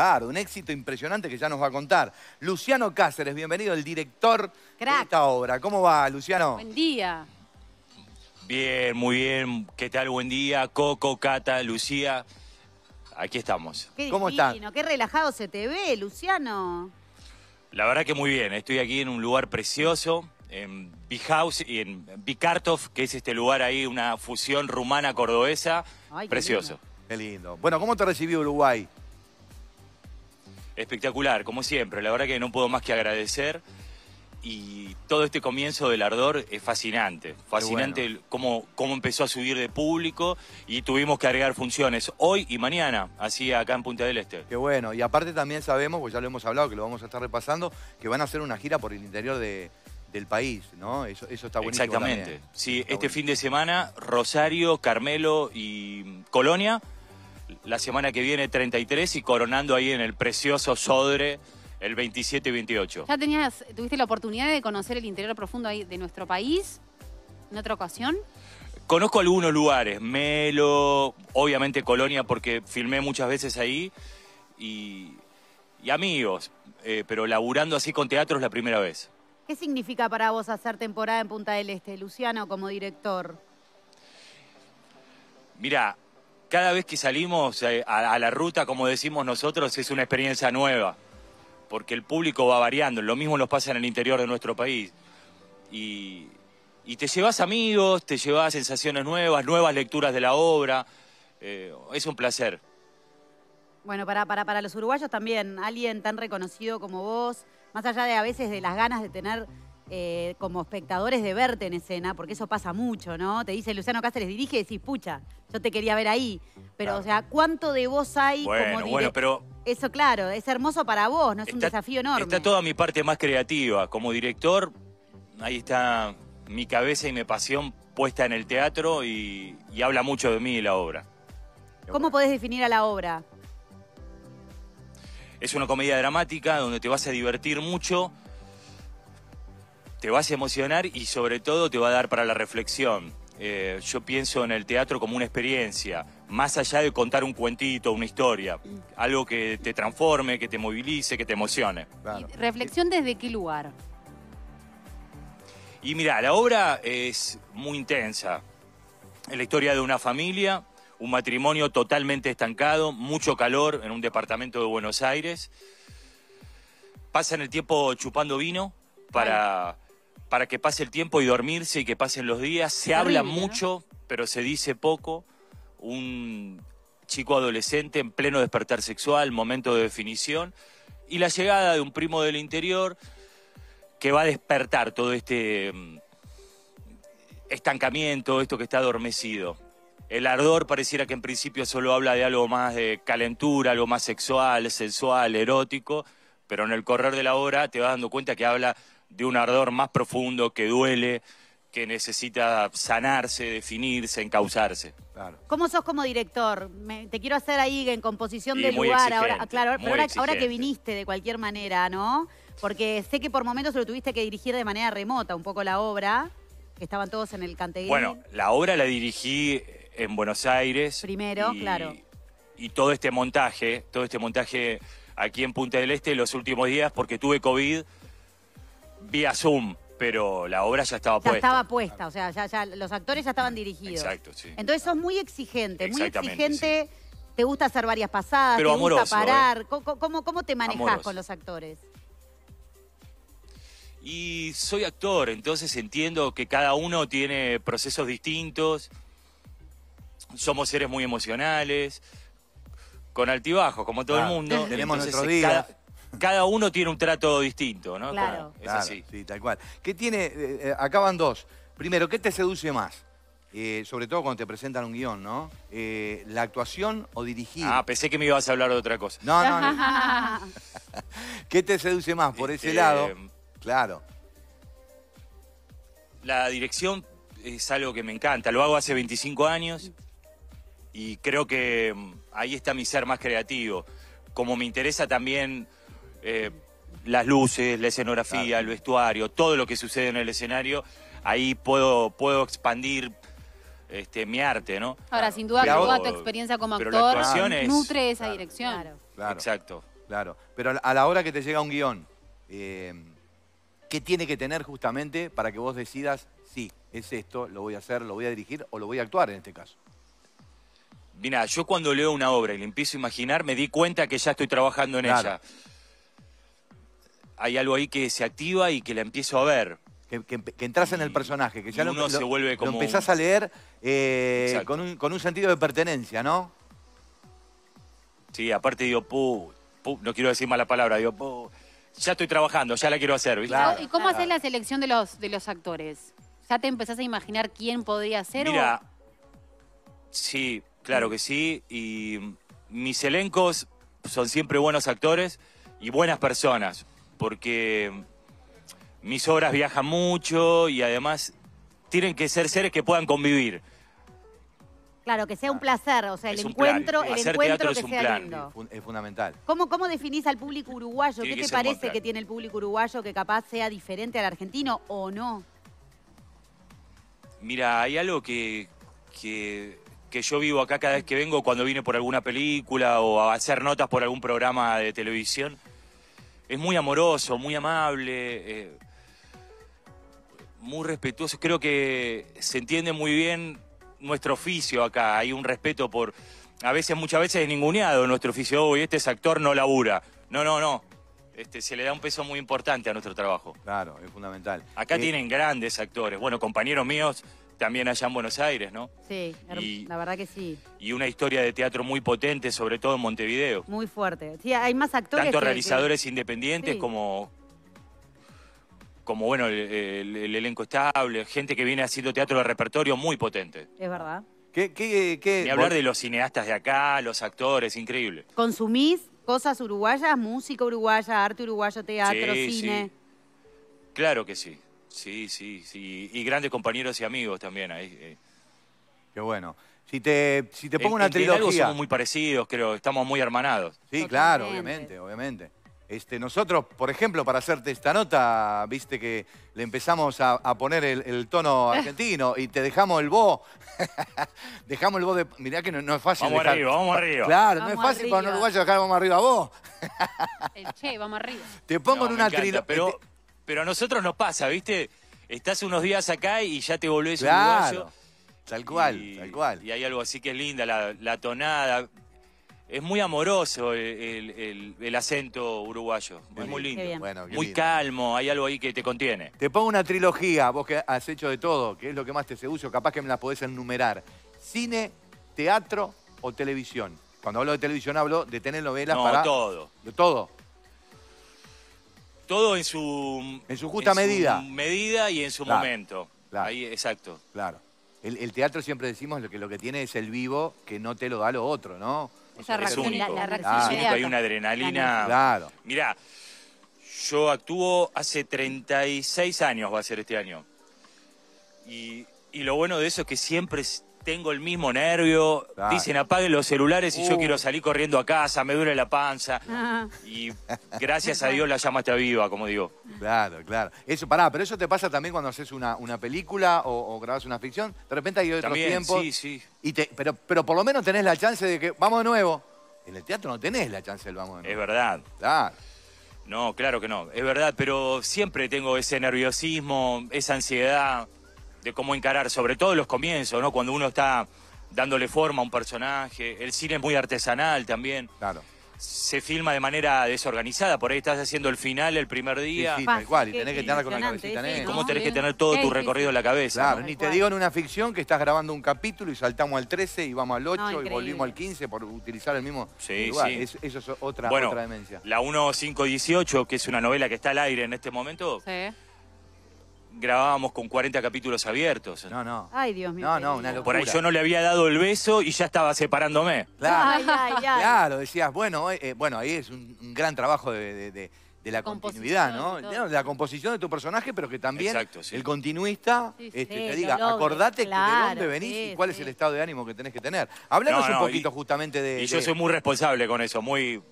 Claro, un éxito impresionante que ya nos va a contar. Luciano Cáceres, bienvenido, el director Crack. de esta obra. ¿Cómo va, Luciano? Buen día. Bien, muy bien. ¿Qué tal? Buen día. Coco, Cata, Lucía. Aquí estamos. Qué ¿Cómo divino, está? qué relajado se te ve, Luciano. La verdad que muy bien. Estoy aquí en un lugar precioso, en Big House y en Bikartov, que es este lugar ahí, una fusión rumana cordobesa. Ay, qué Precioso. lindo. Qué lindo. Bueno, ¿cómo te recibió Uruguay? Espectacular, como siempre. La verdad que no puedo más que agradecer. Y todo este comienzo del Ardor es fascinante. Fascinante cómo, cómo empezó a subir de público y tuvimos que agregar funciones hoy y mañana, así acá en Punta del Este. Qué bueno. Y aparte también sabemos, pues ya lo hemos hablado, que lo vamos a estar repasando, que van a hacer una gira por el interior de- del país, ¿no? Eso, eso está buenísimo Exactamente. también. Sí, Está este fin de semana, Rosario, Carmelo y Colonia. La semana que viene, 33 y coronando ahí en el precioso Sodre el 27 y 28. ¿Ya tenías, tuviste la oportunidad de conocer el interior profundo ahí de nuestro país en otra ocasión? Conozco algunos lugares, Melo, obviamente Colonia porque filmé muchas veces ahí y, y amigos, eh, pero laburando así con teatro es la primera vez. ¿Qué significa para vos hacer temporada en Punta del Este, Luciano, como director? Mira, cada vez que salimos eh, a, la ruta, como decimos nosotros, es una experiencia nueva, porque el público va variando, lo mismo nos pasa en el interior de nuestro país. Y, y te llevas amigos, te llevas sensaciones nuevas, nuevas lecturas de la obra, eh, es un placer. Bueno, para, para, para los uruguayos también, alguien tan reconocido como vos, más allá de a veces de las ganas de tener eh, como espectadores de verte en escena, porque eso pasa mucho, ¿no? Te dice Luciano Cáceres, dirige y decís, pucha, yo te quería ver ahí. Pero, o sea, ¿cuánto de vos hay Bueno, como bueno, pero Eso, claro, es hermoso para vos, no es un desafío enorme. Está toda mi parte más creativa. Como director, ahí está mi cabeza y mi pasión puesta en el teatro y, y habla mucho de mí y la obra. ¿Cómo podés definir a la obra? Es una comedia dramática donde te vas a divertir mucho, te vas a emocionar y sobre todo te va a dar para la reflexión. Eh, yo pienso en el teatro como una experiencia, más allá de contar un cuentito, una historia, algo que te transforme, que te movilice, que te emocione. Claro. Y ¿Reflexión desde qué lugar? Y mira, la obra es muy intensa. Es la historia de una familia, un matrimonio totalmente estancado, mucho calor en un departamento de Buenos Aires. Pasan el tiempo chupando vino para, para que pase el tiempo y dormirse y que pasen los días. Se habla mucho, pero se dice poco. Un chico adolescente en pleno despertar sexual, momento de definición. Y la llegada de un primo del interior que va a despertar todo este mm, estancamiento, esto que está adormecido. El ardor pareciera que en principio solo habla de algo más de calentura, algo más sexual, sensual, erótico, pero en el correr de la obra te vas dando cuenta que habla de un ardor más profundo, que duele, que necesita sanarse, definirse, encauzarse. Claro. ¿Cómo sos como director? Me- te quiero hacer ahí en composición Y del muy lugar. Ahora, claro, muy pero ahora, ahora que viniste de cualquier manera, ¿no? Porque sé que por momentos lo tuviste que dirigir de manera remota un poco la obra, que estaban todos en el canteguín. Bueno, la obra la dirigí en Buenos Aires. Primero, claro. Y todo este montaje, todo este montaje aquí en Punta del Este los últimos días, porque tuve COVID vía Zoom, pero la obra ya estaba ya puesta. estaba puesta, o sea, ya, ya los actores ya estaban dirigidos. Exacto, sí. Entonces sos muy exigente, muy Exactamente, exigente. Te gusta hacer varias pasadas, Pero te amoroso, gusta parar. ¿Cómo, cómo, cómo te manejás Amoroso. con los actores? Y soy actor, entonces entiendo que cada uno tiene procesos distintos. Somos seres muy emocionales, con altibajos, como todo el mundo. tenemos Entonces, nuestros días. Cada, cada uno tiene un trato distinto, ¿no? Claro. Es Claro, así. sí, tal cual. ¿Qué tiene? eh, eh, acá van dos. Primero, ¿qué te seduce más? Eh, sobre todo cuando te presentan un guion, ¿no? Eh, ¿La actuación o dirigir? Ah, pensé que me ibas a hablar de otra cosa. no, no, no. ¿Qué te seduce más por ese lado? Claro. La dirección es algo que me encanta. Lo hago hace 25 años y creo que mm, ahí está mi ser más creativo. Como me interesa también eh, las luces, la escenografía, Claro. el vestuario, todo lo que sucede en el escenario, ahí puedo, puedo expandir este, mi arte, ¿no? Ahora, sin duda que toda tu experiencia como pero la actor es- nutre esa Claro. dirección. Claro. Claro. Exacto. Claro. Pero a la- hora que te llega un guion, eh, ¿qué tiene que tener justamente para que vos decidas, sí, es esto, lo voy a hacer, lo voy a dirigir o lo voy a actuar en este caso? Mira, yo cuando leo una obra y la empiezo a imaginar, me di cuenta que ya estoy trabajando en Claro. ella. Hay algo ahí que se activa y que la empiezo a ver. Que, que, que entras en el personaje, que ya lo, uno lo- se vuelve lo como empezás un- a leer eh, con, un, con un sentido de pertenencia, ¿no? Sí, aparte digo, pu, pu, no quiero decir mala palabra, digo, pu, ya estoy trabajando, ya la quiero hacer, ¿viste? Claro. ¿Y cómo haces la selección de los, de los actores? ¿Ya te empezás a imaginar quién podría ser? o- Mira, sí, claro que sí. Y mis elencos son siempre buenos actores y buenas personas, porque mis obras viajan mucho y además tienen que ser seres que puedan convivir. Claro, que sea un placer, o sea, el Es encuentro, el Hacer encuentro que es un sea plan. lindo. Es fundamental. ¿Cómo, ¿Cómo definís al público uruguayo? Tiene ¿Qué te parece que tiene el público uruguayo que capaz sea diferente al argentino o no? Mira, hay algo que, que, que yo vivo acá cada vez que vengo cuando vine por alguna película o a hacer notas por algún programa de televisión. Es muy amoroso, muy amable, eh, muy respetuoso. Creo que se entiende muy bien nuestro oficio acá. Hay un respeto por... A veces, muchas veces es ninguneado nuestro oficio. Hoy este es actor, no labura. No, no, no. Este, se le da un peso muy importante a nuestro trabajo. Claro, es fundamental. Acá Eh, tienen grandes actores. Bueno, compañeros míos también allá en Buenos Aires, ¿no? Sí, Y- la verdad que sí. Y una historia de teatro muy potente, sobre todo en Montevideo. Muy fuerte. Sí, hay más actores Tanto que- realizadores independientes Sí. como, como bueno, el, el- el elenco estable, gente que viene haciendo teatro de repertorio muy potente. es verdad. ¿Qué, qué, qué- Ni hablar vos- de los cineastas de acá, los actores, increíble. ¿Consumís cosas uruguayas, música uruguaya, arte uruguayo, teatro, Sí, cine? sí. Claro que sí. Sí, sí, sí. Y grandes compañeros y amigos también ahí. eh. Qué bueno. Si te, si te pongo En- una en- en algo trilogía... somos muy parecidos, creo. Estamos muy hermanados. Sí, claro, obviamente, obviamente. Este, nosotros, por ejemplo, para hacerte esta nota, viste que le empezamos a, a poner el, el tono argentino y te dejamos el bo. dejamos el bo de. Mirá que no, no es fácil. Vamos dejar- arriba, vamos arriba. Claro, no es fácil para un arriba. uruguayo dejar vamos arriba a vos. El che, vamos arriba. Te pongo No, en una trilogía. Pero, pero a nosotros nos pasa, ¿viste? Estás unos días acá y ya te volvés Claro. uruguayo. Tal cual, Y- tal cual. Y hay algo así que es linda, la, la tonada. Es muy amoroso el, el- el- el acento uruguayo. Qué es muy lindo. Bueno, Muy lindo. calmo, hay algo ahí que te contiene. Te pongo una trilogía, vos que has hecho de todo, que es lo que más te seduce, o capaz que me las podés enumerar. Cine, teatro o televisión. Cuando hablo de televisión hablo de telenovelas No, para... todo. De todo. Todo en su... En su justa medida. medida y en su Claro, momento. claro. Ahí, exacto. Claro. El, el teatro siempre decimos lo que lo que tiene es el vivo que no te lo da lo otro, ¿no? Esa Es reacción, único. la, la Ah. reacción Es único, hay una adrenalina. Claro. Mirá, yo actúo hace 36 años, va a ser este año. Y, y lo bueno de eso es que siempre tengo el mismo nervio. Claro. Dicen apaguen los celulares y yo Uh. quiero salir corriendo a casa, me duele la panza. Ah, Y gracias a Dios la llama está viva, como digo. Claro, claro. Eso, pará, pero eso te pasa también cuando haces una, una película o, o grabas una ficción. De repente hay otros También, tiempos. sí, sí. Y te, pero, pero por lo menos tenés la chance de que vamos de nuevo. En el teatro no tenés la chance del vamos de Es nuevo. verdad. Claro. No, claro que no. Es verdad, pero siempre tengo ese nerviosismo, esa ansiedad de cómo encarar, sobre todo en los comienzos, ¿no? Cuando uno está dándole forma a un personaje. El cine es muy artesanal también. Claro. Se filma de manera desorganizada. Por ahí estás haciendo el final el primer Sí, día. sí, tal cual. Y tenés que tener con la cabecita sí, eso. cómo tenés que tener todo tu recorrido en la cabeza. Claro, ¿no? ni te digo en una ficción que estás grabando un capítulo y saltamos al 13 y vamos al 8 y volvimos al 15 por utilizar el mismo Sí, lugar. sí. Es- eso es otra, Bueno, otra demencia. la 1518, que es una novela que está al aire en este momento, Sí. Grabábamos con 40 capítulos abiertos. No, no. Ay, Dios mío. No, no, una locura. Por ahí yo no le había dado el beso y ya estaba separándome. Claro. Ay, ay, ay. Claro, decías, bueno, eh, bueno, ahí es un, un gran trabajo de, de- de- de la continuidad, ¿no? No, De la composición de tu personaje, pero que también Exacto, sí. el continuista Sí, sí. este, Sí, te diga, logre, acordate que de claro, dónde venís sí, y cuál es el estado de ánimo que tenés que tener. Hablanos No, un poquito y- justamente de... Y yo de- soy muy responsable con eso, muy...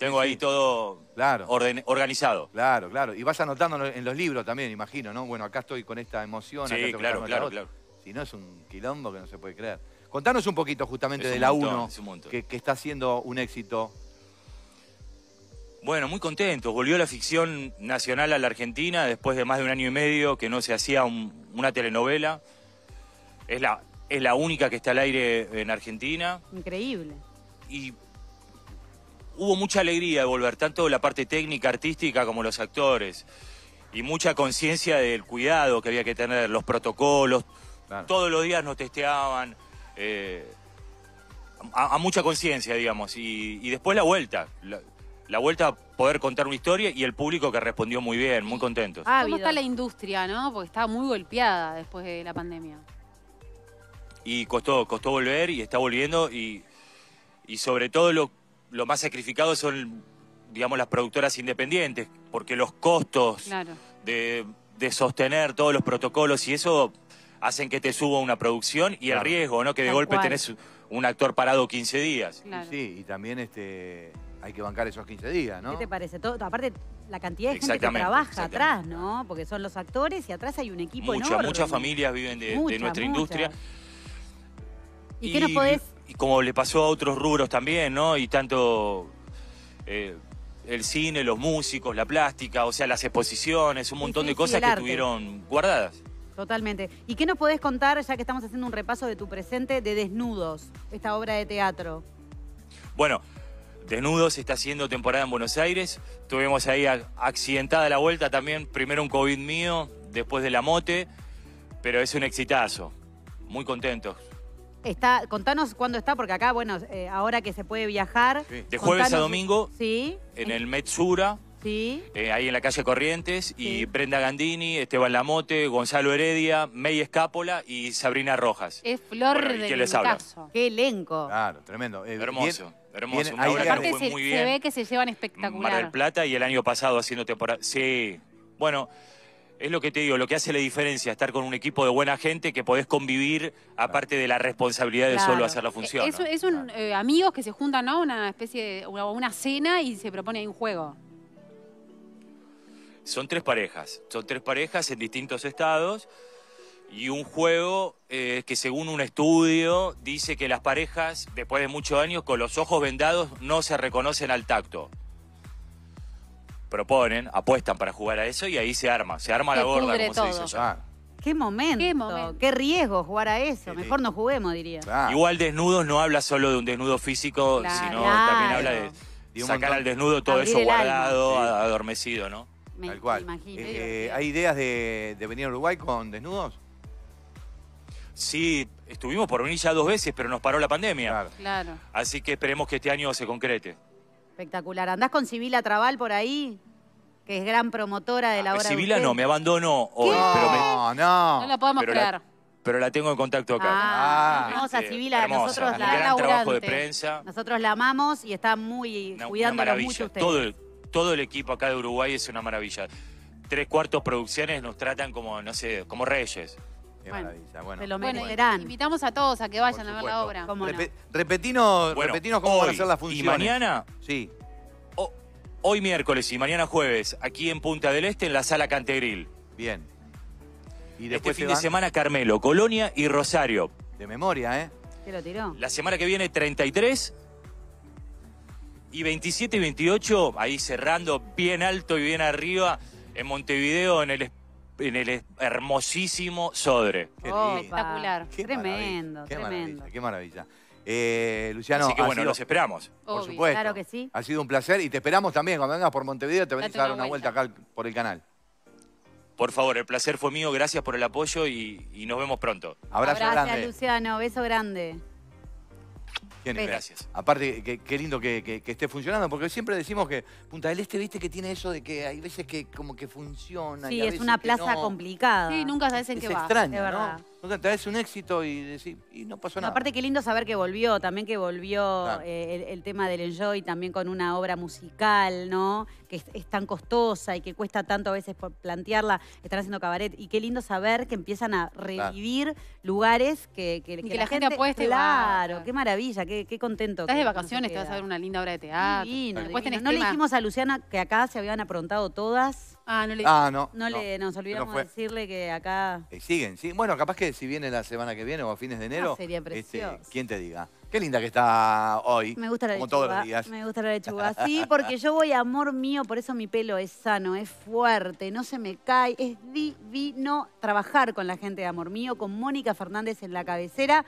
Tengo ahí todo Claro. orden- organizado. Claro, claro. Y vas anotando en los libros también, imagino, ¿no? Bueno, acá estoy con esta emoción. acá Sí, tengo claro, claro, claro. Si no, es un quilombo que no se puede creer. Contanos un poquito justamente Es de un la montón, 1, es un montón. que, que está siendo un éxito Bueno, muy contentos. Volvió la ficción nacional a la Argentina después de más de un año y medio que no se hacía un- una telenovela. Es la, es la única que está al aire en Argentina. Increíble. Y hubo mucha alegría de volver, tanto la parte técnica, artística, como los actores. Y mucha conciencia del cuidado que había que tener, los protocolos. Claro. Todos los días nos testeaban. eh, a, a mucha conciencia, digamos. Y, y después la vuelta. La, la vuelta a poder contar una historia y el público que respondió muy bien, muy contentos. ¿Cómo Ávido. está la industria, no? Porque estaba muy golpeada después de la pandemia. y costó, costó volver y está volviendo y, y sobre todo lo, lo más sacrificado son, digamos, las productoras independientes, porque los costos Claro. de, de sostener todos los protocolos y eso hacen que te suba una producción y Claro. el riesgo, ¿no? Que de Tal golpe cual. tenés un actor parado 15 días. Claro. Sí, y también este, hay que bancar esos 15 días, ¿no? ¿Qué te parece? Todo, aparte, la cantidad de gente que trabaja atrás, ¿no? Porque son los actores y atrás hay un equipo Muchas, enorme. muchas familias viven de, nuestra muchas. industria. ¿Y, qué nos podés...? Y como le pasó a otros rubros también, ¿no? Y tanto eh, el cine, los músicos, la plástica, o sea, las exposiciones, un montón sí, de cosas que estuvieron guardadas. Totalmente. ¿Y qué nos podés contar, ya que estamos haciendo un repaso de tu presente, de Desnudos, esta obra de teatro? Bueno, Desnudos está haciendo temporada en Buenos Aires. Tuvimos ahí accidentada la vuelta también. Primero un COVID mío, después de la mote. Pero es un exitazo. Muy contentos. Está, contanos cuándo está, porque acá, bueno, eh, ahora que se puede viajar... Sí. De jueves a domingo Sí. en el Metsura, Sí. eh, ahí en la calle Corrientes. Y. Brenda Gandini, Esteban Lamote, Gonzalo Heredia, May Escápola y Sabrina Rojas. Es flor Bueno, ¿y del quién les habla? Qué elenco. Claro, tremendo. Eh, Hermoso, bien- hermoso. bien, Una obra que Aparte fue se, muy se bien. ve que se llevan Mar del espectacular. Plata y el año pasado haciendo temporada. Sí. Bueno, es lo que te digo, lo que hace la diferencia, estar con un equipo de buena gente que podés convivir, aparte de la responsabilidad de Claro. solo hacer la función. Es, ¿no? es un eh, amigos que se juntan, ¿no? Una especie de una, una cena y se propone ahí un juego. Son tres parejas, son tres parejas en distintos estados y un juego eh, que según un estudio dice que las parejas, después de muchos años, con los ojos vendados no se reconocen al tacto. Proponen, apuestan para jugar a eso y ahí se arma, se arma Se la gorda, como se dice todo. allá. Claro, Qué momento. Qué momento. Qué riesgo jugar a eso. Mejor no juguemos, diría. claro. Igual desnudos no habla solo de un desnudo físico, Claro. sino Claro. también habla de un sacar montón- al desnudo todo Abrir eso guardado, Sí. adormecido, ¿no? Me, Tal cual. me imagino. Eh, ¿Hay ideas de, de venir a Uruguay con desnudos? Sí, estuvimos por venir ya dos veces, pero nos paró la pandemia. Claro. Claro. Así que esperemos que este año se concrete. Espectacular. ¿Andás con Sibila Trabal por ahí? Que es gran promotora de la obra de Sibila no, me abandonó hoy, ¿Qué? pero, me- No, no. No la podemos pero creer. la, pero la tengo en contacto acá. Ah, Ah. hermosa Este, Sibila. hermosa, Nosotros un la, gran trabajo de laburante. prensa. nosotros la amamos y está muy Una, una maravilla. mucho ustedes. Todo el, todo el equipo acá de Uruguay es una maravilla. Tres cuartos producciones nos tratan como, no sé, como reyes. Qué Bueno, maravilla. Bueno, se lo merecerán. invitamos a todos a que vayan a ver la obra. ¿Cómo no? Repe- repetinos, Bueno, repetinos cómo van a hoy ser las y funciones. mañana, Sí, o- hoy miércoles y mañana jueves, aquí en Punta del Este, en la sala Cantegril. bien. Y Este después fin de semana, Carmelo, Colonia y Rosario. de memoria, ¿eh? ¿Te lo tiró? La semana que viene 33 y 27 y 28, ahí cerrando bien alto y bien arriba en Montevideo en el, en el hermosísimo Sodre. Qué. Espectacular. Qué Tremendo, qué tremendo. maravilla, qué maravilla. Eh, Luciano, Así que bueno, sido- los esperamos. por supuesto. Claro que sí. Ha sido un placer y te esperamos también. Cuando vengas por Montevideo te venís a dar una una vuelta, vuelta. acá por el canal. Por favor, el placer fue mío, gracias por el apoyo y, y nos vemos pronto. Abrazo Gracias, grande. Luciano. Beso grande. ¿Quién es? Gracias. Aparte, qué, lindo que, que- que esté funcionando, porque siempre decimos que Punta del Este, viste, que tiene eso de que hay veces que como que funciona. y Sí, a es veces una que plaza no. complicada. Sí, nunca sabes en Es qué va. extraño, es verdad. ¿no? Nunca te das un éxito y decís, y no pasó nada. Aparte, qué lindo saber que volvió, también que volvió Claro. eh, el, el tema del Enjoy, también con una obra musical, ¿no? Que es, es tan costosa y que cuesta tanto a veces por plantearla, están haciendo cabaret. Y qué lindo saber que empiezan a revivir lugares que, que, que la gente apueste y Claro, vaya. qué maravilla, qué, qué contento. Estás de que vacaciones, te vas a ver una linda obra de teatro. Divino, Después divino. No le dijimos a Luciana que acá se habían aprontado todas. Ah, no le Ah, no. No, le, nos olvidamos de decirle que acá Eh, siguen, sí. Bueno, capaz que si viene la semana que viene o a fines de enero. sería este, precioso. ¿Quién te diga? Qué linda que está hoy. Me gusta la como lechuga. todos los días. Me gusta la lechuga. Sí, porque yo voy a amor mío, por eso mi pelo es sano, es fuerte, no se me cae. Es divino trabajar con la gente de amor mío, con Mónica Fernández en la cabecera.